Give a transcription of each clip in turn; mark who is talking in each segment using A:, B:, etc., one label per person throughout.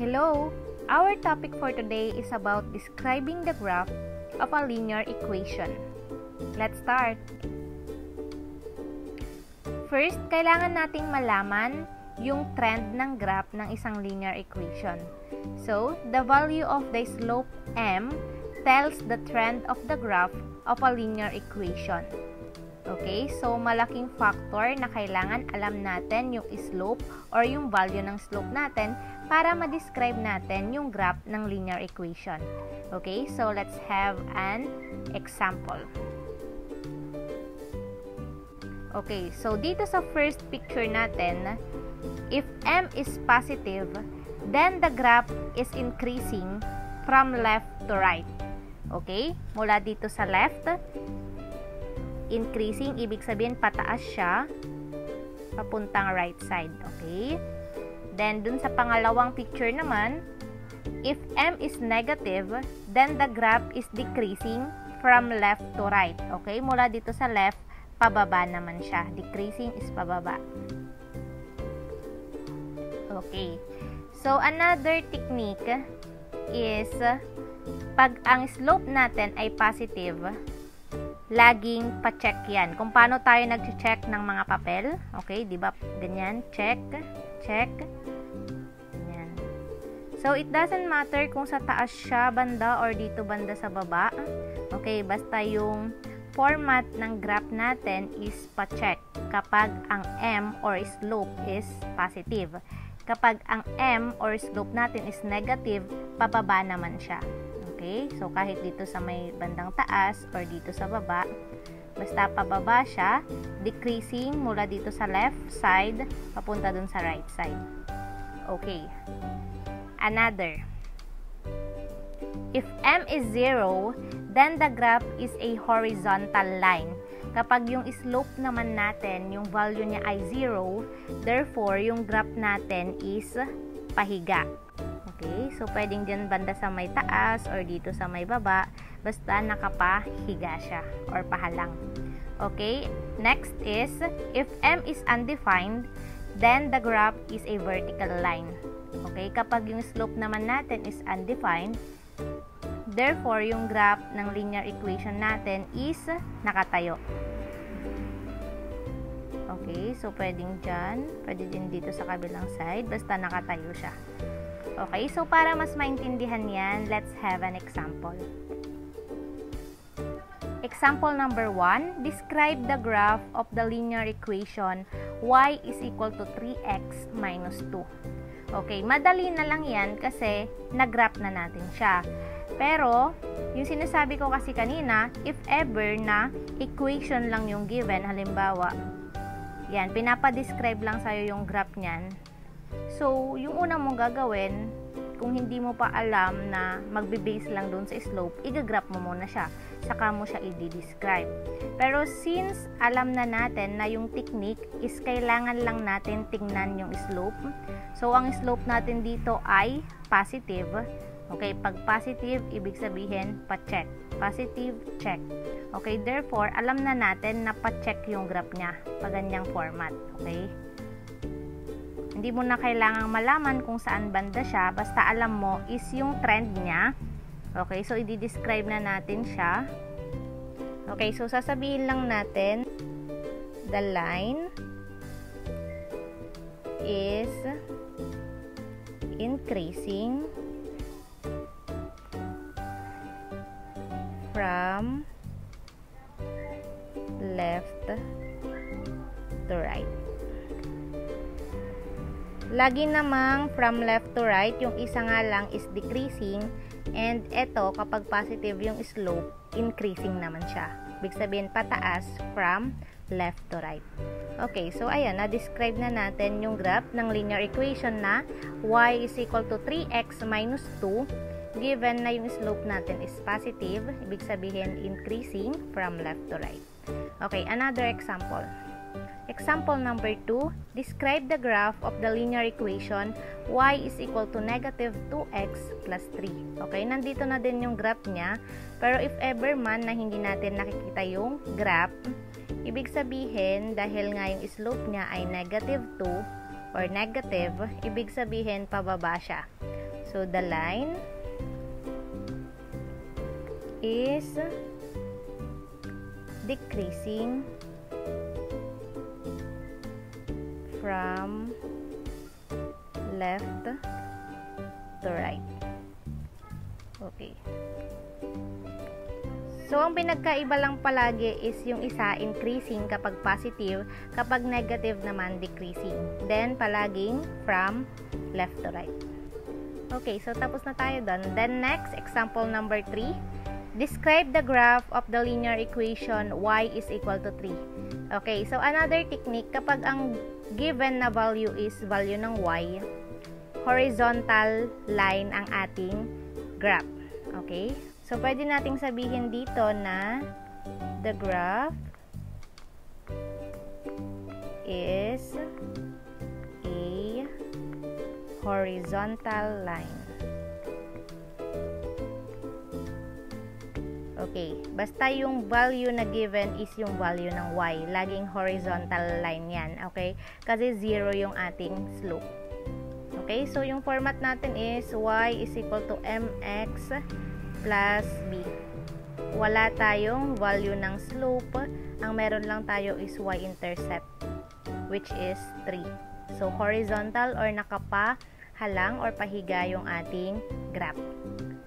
A: Hello! Our topic for today is about describing the graph of a linear equation. Let's start! First, kailangan nating malaman yung trend ng graph ng isang linear equation. So, the value of the slope m tells the trend of the graph of a linear equation. Okay, so malaking factor na kailangan alam natin yung slope or yung value ng slope natin para ma-describe natin yung graph ng linear equation. Okay, so let's have an example. Okay, so dito sa first picture natin, if m is positive, then the graph is increasing from left to right. Okay, mula dito sa left, increasing, ibig sabihin pataas siya, papuntang right side. Okay? Then, dun sa pangalawang picture naman, if m is negative, then the graph is decreasing from left to right. Okay? Mula dito sa left, pababa naman siya. Decreasing is pababa. Okay. So, another technique is pag ang slope natin ay positive, laging pa-check yan. Kung paano tayo nag-check ng mga papel. Okay, di ba? Ganyan. Check. Check. Ganyan. So, it doesn't matter kung sa taas siya banda or dito banda sa baba. Okay, basta yung format ng graph natin is pa-check kapag ang m or slope is positive. Kapag ang m or slope natin is negative, pababa naman siya. Okay? So, kahit dito sa may bandang taas or dito sa baba, basta pababa siya, decreasing mula dito sa left side, papunta dun sa right side. Okay. Another. If m is 0, then the graph is a horizontal line. Kapag yung slope naman natin, yung value niya ay 0, therefore, yung graph natin is pahiga. So, pwedeng dyan banda sa may taas or dito sa may baba. Basta nakapahiga siya or pahalang. Okay? Next is, if M is undefined, then the graph is a vertical line. Okay? Kapag yung slope naman natin is undefined, therefore, yung graph ng linear equation natin is nakatayo. Okay? So, pwedeng dyan. Pwede din dito sa kabilang side. Basta nakatayo siya. Okay, so para mas maintindihan yan, let's have an example. Example number 1, describe the graph of the linear equation y is equal to 3x minus 2. Okay, madali na lang yan kasi nag-graph na natin siya. Pero, yung sinasabi ko kasi kanina, if ever na equation lang yung given, halimbawa, yan, pinapa-describe lang sa'yo yung graph niyan, So, yung una mong gagawin, kung hindi mo pa alam na magbe-base lang doon sa slope, i-graph mo muna siya. Saka mo siya i-describe. Pero since alam na natin na yung technique is kailangan lang natin tingnan yung slope. So, ang slope natin dito ay positive. Okay, pag positive, ibig sabihin pa-check. Positive, check. Okay, therefore, alam na natin na pa-check yung graph niya. Pag ganyang format. Okay? Hindi mo na kailangang malaman kung saan banda siya, basta alam mo is yung trend niya. Okay, so i-describe na natin siya. Okay, so sasabihin lang natin the line is increasing from left to right. Lagi namang from left to right, yung isa nga lang is decreasing and ito kapag positive yung slope, increasing naman siya. Ibig sabihin pataas from left to right. Okay, so ayan, na-describe na natin yung graph ng linear equation na y is equal to 3x minus 2 given na yung slope natin is positive, ibig sabihin increasing from left to right. Okay, another example. Example number 2, describe the graph of the linear equation y is equal to negative 2x plus 3. Okay, nandito na din yung graph niya. Pero if ever man na hindi natin nakikita yung graph, ibig sabihin, dahil nga yung slope niya ay negative 2 or negative, ibig sabihin pababa siya. So, the line is decreasing from left to right. Okay. So, ang pinagkaiba lang palagi is yung isa increasing kapag positive, kapag negative naman decreasing. Then, palaging from left to right. Okay, so tapos na tayo doon. Then, next, example number 3. Describe the graph of the linear equation y is equal to 3. Okay, so another technique, kapag ang given na value is value ng y, horizontal line ang ating graph. Okay? So, pwede nating sabihin dito na the graph is a horizontal line. Okay, basta yung value na given is yung value ng y. Laging horizontal line yan, okay? Kasi 0 yung ating slope. Okay, so yung format natin is y is equal to mx plus b. Wala tayong value ng slope. Ang meron lang tayo is y-intercept, which is 3. So, horizontal or nakapahalang or pahiga yung ating graph.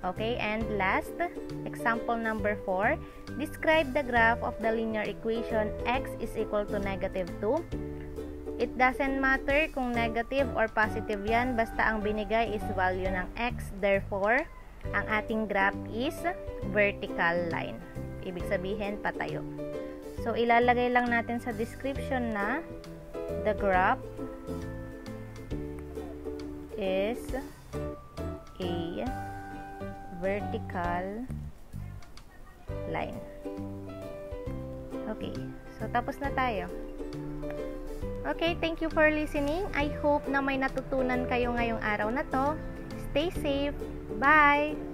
A: Okay, and last, example number 4. Describe the graph of the linear equation x is equal to negative 2. It doesn't matter kung negative or positive yan, basta ang binigay is value ng x. Therefore, ang ating graph is vertical line. Ibig sabihin, patayo. So, ilalagay lang natin sa description na the graph is a vertical line. Okay. So, tapos na tayo. Okay, thank you for listening. I hope na may natutunan kayo ngayong araw na to. Stay safe. Bye!